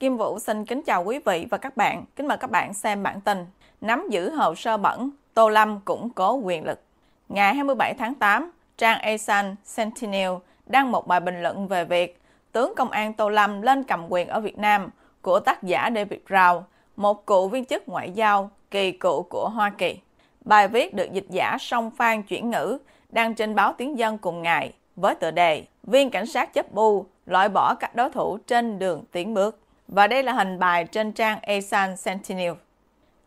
Kim Vũ xin kính chào quý vị và các bạn. Kính mời các bạn xem bản tin Nắm giữ hồ sơ bẩn, Tô Lâm củng cố quyền lực. Ngày 27 tháng 8, trang Asian Sentinel đăng một bài bình luận về việc tướng công an Tô Lâm lên cầm quyền ở Việt Nam của tác giả David Rao, một cựu viên chức ngoại giao kỳ cựu của Hoa Kỳ. Bài viết được dịch giả song phan chuyển ngữ đăng trên báo Tiếng Dân cùng ngày với tựa đề Viên cảnh sát chấp bu loại bỏ các đối thủ trên đường tiến bước. Và đây là hình bài trên trang Asan Sentinel.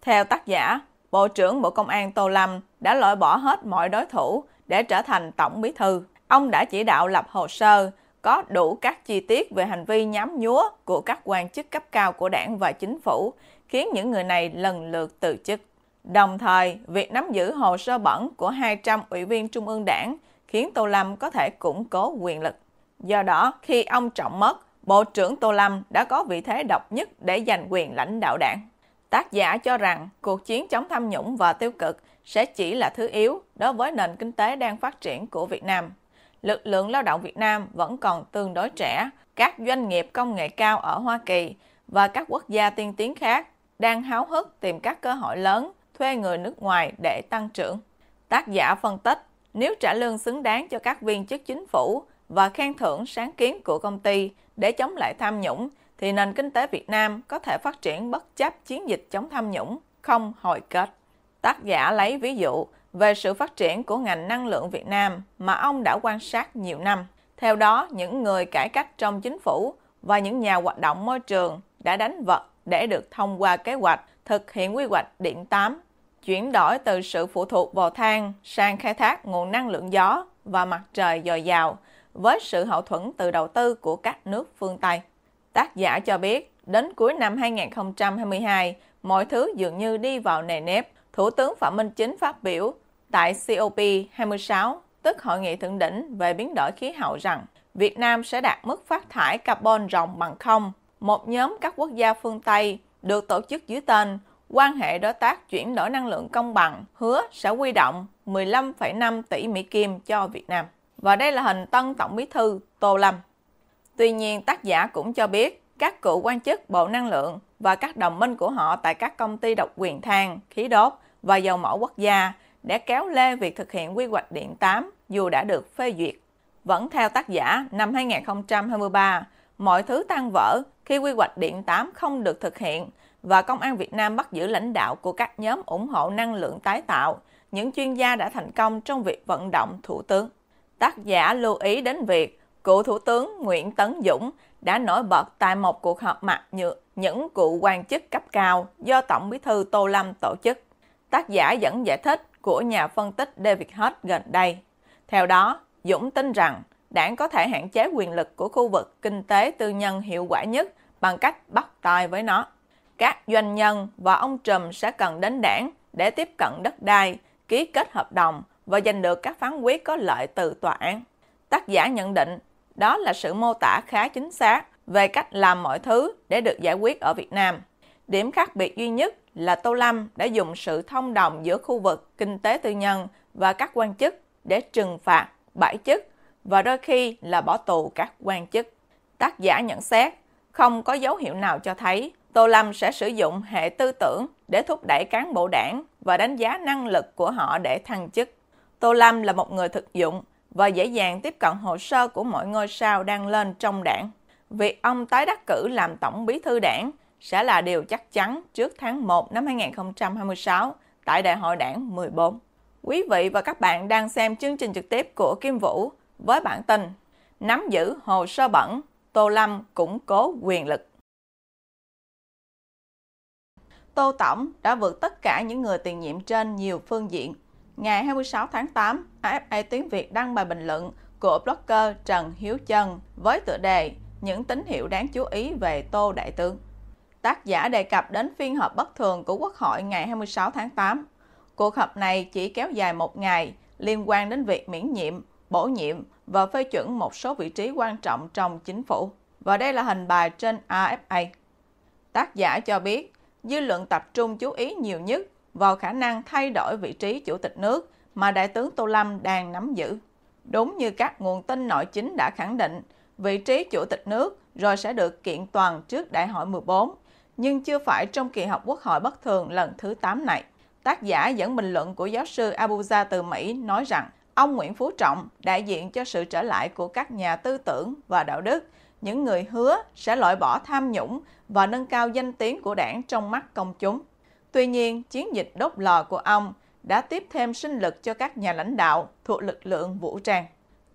Theo tác giả, Bộ trưởng Bộ Công an Tô Lâm đã loại bỏ hết mọi đối thủ để trở thành Tổng Bí Thư. Ông đã chỉ đạo lập hồ sơ có đủ các chi tiết về hành vi nhám nhúa của các quan chức cấp cao của đảng và chính phủ, khiến những người này lần lượt từ chức. Đồng thời, việc nắm giữ hồ sơ bẩn của 200 ủy viên trung ương đảng khiến Tô Lâm có thể củng cố quyền lực. Do đó, khi ông trọng mất, Bộ trưởng Tô Lâm đã có vị thế độc nhất để giành quyền lãnh đạo đảng. Tác giả cho rằng cuộc chiến chống tham nhũng và tiêu cực sẽ chỉ là thứ yếu đối với nền kinh tế đang phát triển của Việt Nam. Lực lượng lao động Việt Nam vẫn còn tương đối trẻ, các doanh nghiệp công nghệ cao ở Hoa Kỳ và các quốc gia tiên tiến khác đang háo hức tìm các cơ hội lớn thuê người nước ngoài để tăng trưởng. Tác giả phân tích, nếu trả lương xứng đáng cho các viên chức chính phủ và khen thưởng sáng kiến của công ty để chống lại tham nhũng, thì nền kinh tế Việt Nam có thể phát triển bất chấp chiến dịch chống tham nhũng, không hồi kết. Tác giả lấy ví dụ về sự phát triển của ngành năng lượng Việt Nam mà ông đã quan sát nhiều năm. Theo đó, những người cải cách trong chính phủ và những nhà hoạt động môi trường đã đánh vật để được thông qua kế hoạch thực hiện quy hoạch điện 8, chuyển đổi từ sự phụ thuộc vào than sang khai thác nguồn năng lượng gió và mặt trời dồi dào với sự hậu thuẫn từ đầu tư của các nước phương Tây. Tác giả cho biết, đến cuối năm 2022, mọi thứ dường như đi vào nề nếp. Thủ tướng Phạm Minh Chính phát biểu tại COP26, tức Hội nghị thượng đỉnh về biến đổi khí hậu rằng Việt Nam sẽ đạt mức phát thải carbon ròng bằng không. Một nhóm các quốc gia phương Tây được tổ chức dưới tên quan hệ đối tác chuyển đổi năng lượng công bằng hứa sẽ quy động 15,5 tỷ Mỹ Kim cho Việt Nam. Và đây là hình tân Tổng bí thư Tô Lâm. Tuy nhiên, tác giả cũng cho biết các cựu quan chức Bộ Năng lượng và các đồng minh của họ tại các công ty độc quyền than, khí đốt và dầu mỏ quốc gia để kéo lê việc thực hiện quy hoạch điện 8 dù đã được phê duyệt. Vẫn theo tác giả, năm 2023, mọi thứ tan vỡ khi quy hoạch điện 8 không được thực hiện và Công an Việt Nam bắt giữ lãnh đạo của các nhóm ủng hộ năng lượng tái tạo, những chuyên gia đã thành công trong việc vận động Thủ tướng. Tác giả lưu ý đến việc cựu Thủ tướng Nguyễn Tấn Dũng đã nổi bật tại một cuộc họp mặt như những cựu quan chức cấp cao do Tổng bí thư Tô Lâm tổ chức. Tác giả dẫn giải thích của nhà phân tích David Hutt gần đây. Theo đó, Dũng tin rằng đảng có thể hạn chế quyền lực của khu vực kinh tế tư nhân hiệu quả nhất bằng cách bắt tay với nó. Các doanh nhân và ông Trùm sẽ cần đến đảng để tiếp cận đất đai, ký kết hợp đồng và giành được các phán quyết có lợi từ tòa án. Tác giả nhận định đó là sự mô tả khá chính xác về cách làm mọi thứ để được giải quyết ở Việt Nam. Điểm khác biệt duy nhất là Tô Lâm đã dùng sự thông đồng giữa khu vực kinh tế tư nhân và các quan chức để trừng phạt, bãi chức và đôi khi là bỏ tù các quan chức. Tác giả nhận xét, không có dấu hiệu nào cho thấy Tô Lâm sẽ sử dụng hệ tư tưởng để thúc đẩy cán bộ đảng và đánh giá năng lực của họ để thăng chức. Tô Lâm là một người thực dụng và dễ dàng tiếp cận hồ sơ của mọi ngôi sao đang lên trong đảng. Việc ông tái đắc cử làm tổng bí thư đảng sẽ là điều chắc chắn trước tháng 1 năm 2026 tại Đại hội đảng 14. Quý vị và các bạn đang xem chương trình trực tiếp của Kim Vũ với bản tin Nắm giữ hồ sơ bẩn, Tô Lâm củng cố quyền lực. Tô Tổng đã vượt tất cả những người tiền nhiệm trên nhiều phương diện. Ngày 26 tháng 8, AFA Tiếng Việt đăng bài bình luận của blogger Trần Hiếu Trân với tựa đề Những tín hiệu đáng chú ý về Tô Đại Tướng. Tác giả đề cập đến phiên họp bất thường của Quốc hội ngày 26 tháng 8. Cuộc họp này chỉ kéo dài một ngày liên quan đến việc miễn nhiệm, bổ nhiệm và phê chuẩn một số vị trí quan trọng trong chính phủ. Và đây là hình bài trên AFA. Tác giả cho biết, dư luận tập trung chú ý nhiều nhất vào khả năng thay đổi vị trí chủ tịch nước mà Đại tướng Tô Lâm đang nắm giữ. Đúng như các nguồn tin nội chính đã khẳng định, vị trí chủ tịch nước rồi sẽ được kiện toàn trước đại hội 14, nhưng chưa phải trong kỳ họp quốc hội bất thường lần thứ 8 này. Tác giả dẫn bình luận của giáo sư Abuja từ Mỹ nói rằng ông Nguyễn Phú Trọng đại diện cho sự trở lại của các nhà tư tưởng và đạo đức, những người hứa sẽ loại bỏ tham nhũng và nâng cao danh tiếng của đảng trong mắt công chúng. Tuy nhiên, chiến dịch đốt lò của ông đã tiếp thêm sinh lực cho các nhà lãnh đạo thuộc lực lượng vũ trang.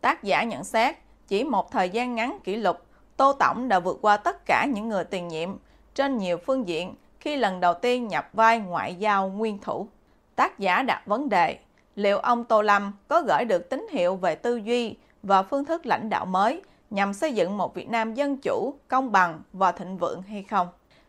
Tác giả nhận xét, chỉ một thời gian ngắn kỷ lục, Tô Tổng đã vượt qua tất cả những người tiền nhiệm trên nhiều phương diện khi lần đầu tiên nhập vai ngoại giao nguyên thủ. Tác giả đặt vấn đề, liệu ông Tô Lâm có gửi được tín hiệu về tư duy và phương thức lãnh đạo mới nhằm xây dựng một Việt Nam dân chủ, công bằng và thịnh vượng hay không?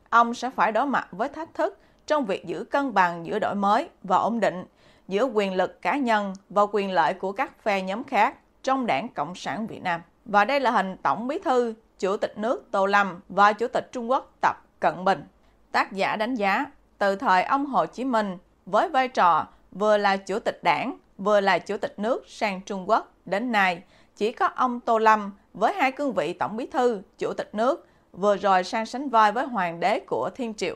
Ông sẽ phải đối mặt với thách thức trong việc giữ cân bằng giữa đổi mới và ổn định, giữa quyền lực cá nhân và quyền lợi của các phe nhóm khác trong đảng Cộng sản Việt Nam. Và đây là hình Tổng Bí thư, Chủ tịch nước Tô Lâm và Chủ tịch Trung Quốc Tập Cận Bình. Tác giả đánh giá, từ thời ông Hồ Chí Minh với vai trò vừa là Chủ tịch đảng, vừa là Chủ tịch nước sang Trung Quốc đến nay, chỉ có ông Tô Lâm với hai cương vị Tổng Bí thư, Chủ tịch nước, vừa rồi sang sánh vai với Hoàng đế của Thiên Triệu.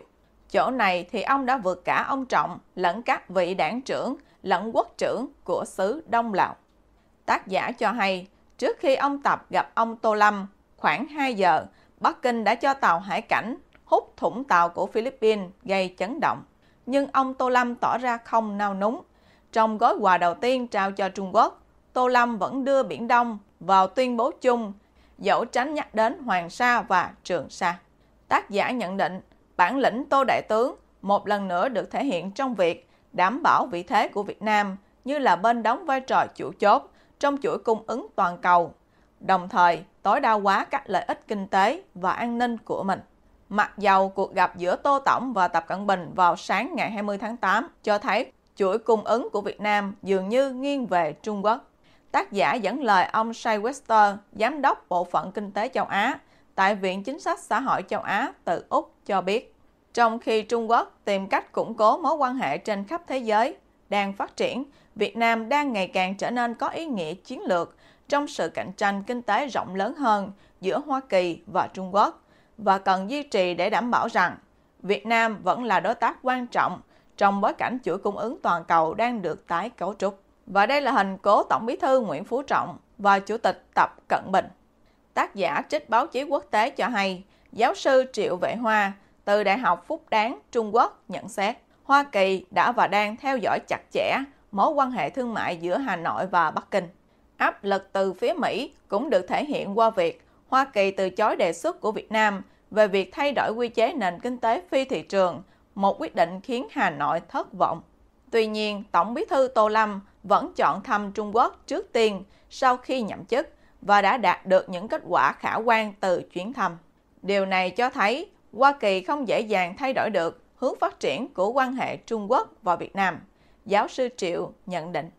Chỗ này thì ông đã vượt cả ông Trọng lẫn các vị đảng trưởng lẫn quốc trưởng của xứ Đông Lào. Tác giả cho hay, trước khi ông Tập gặp ông Tô Lâm, khoảng 2 giờ, Bắc Kinh đã cho tàu hải cảnh hút thủng tàu của Philippines gây chấn động. Nhưng ông Tô Lâm tỏ ra không nao núng. Trong gói quà đầu tiên trao cho Trung Quốc, Tô Lâm vẫn đưa Biển Đông vào tuyên bố chung, dẫu tránh nhắc đến Hoàng Sa và Trường Sa. Tác giả nhận định, bản lĩnh Tô Đại Tướng một lần nữa được thể hiện trong việc đảm bảo vị thế của Việt Nam như là bên đóng vai trò chủ chốt trong chuỗi cung ứng toàn cầu, đồng thời tối đa hóa các lợi ích kinh tế và an ninh của mình. Mặc dầu cuộc gặp giữa Tô Tổng và Tập Cận Bình vào sáng ngày 20 tháng 8 cho thấy chuỗi cung ứng của Việt Nam dường như nghiêng về Trung Quốc. Tác giả dẫn lời ông Shai Wester, Giám đốc Bộ phận Kinh tế châu Á, tại Viện Chính sách Xã hội châu Á từ Úc cho biết, trong khi Trung Quốc tìm cách củng cố mối quan hệ trên khắp thế giới, đang phát triển, Việt Nam đang ngày càng trở nên có ý nghĩa chiến lược trong sự cạnh tranh kinh tế rộng lớn hơn giữa Hoa Kỳ và Trung Quốc và cần duy trì để đảm bảo rằng Việt Nam vẫn là đối tác quan trọng trong bối cảnh chuỗi cung ứng toàn cầu đang được tái cấu trúc. Và đây là hình cố Tổng bí thư Nguyễn Phú Trọng và Chủ tịch Tập Cận Bình. Tác giả trích báo chí quốc tế cho hay, giáo sư Triệu Vệ Hoa từ Đại học Phúc Đáng, Trung Quốc nhận xét, Hoa Kỳ đã và đang theo dõi chặt chẽ mối quan hệ thương mại giữa Hà Nội và Bắc Kinh. Áp lực từ phía Mỹ cũng được thể hiện qua việc Hoa Kỳ từ chối đề xuất của Việt Nam về việc thay đổi quy chế nền kinh tế phi thị trường, một quyết định khiến Hà Nội thất vọng. Tuy nhiên, Tổng bí thư Tô Lâm vẫn chọn thăm Trung Quốc trước tiên sau khi nhậm chức và đã đạt được những kết quả khả quan từ chuyến thăm. Điều này cho thấy Hoa Kỳ không dễ dàng thay đổi được hướng phát triển của quan hệ Trung Quốc và Việt Nam. Giáo sư Triệu nhận định.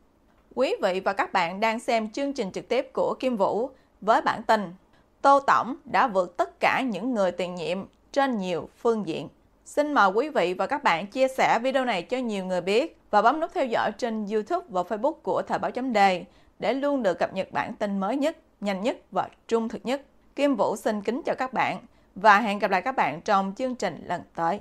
Quý vị và các bạn đang xem chương trình trực tiếp của Kim Vũ với bản tin Tô Tổng đã vượt tất cả những người tiền nhiệm trên nhiều phương diện. Xin mời quý vị và các bạn chia sẻ video này cho nhiều người biết và bấm nút theo dõi trên YouTube và Facebook của Thời báo chấm đề để luôn được cập nhật bản tin mới nhất, nhanh nhất và trung thực nhất. Kim Vũ xin kính chào các bạn và hẹn gặp lại các bạn trong chương trình lần tới.